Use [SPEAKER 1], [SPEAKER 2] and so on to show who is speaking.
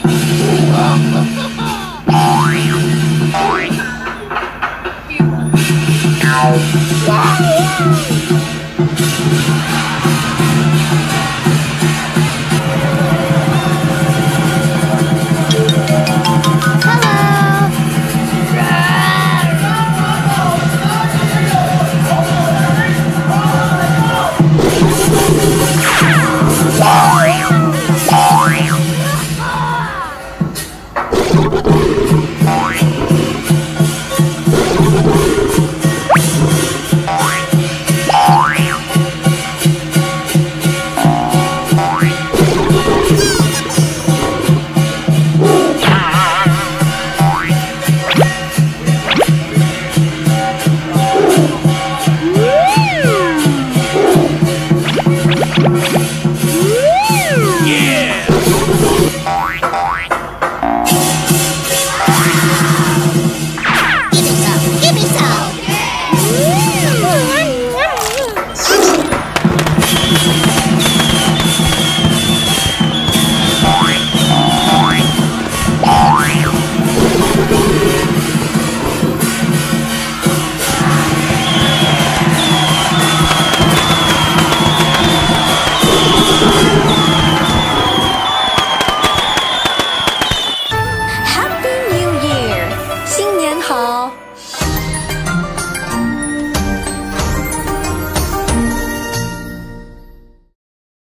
[SPEAKER 1] Wow.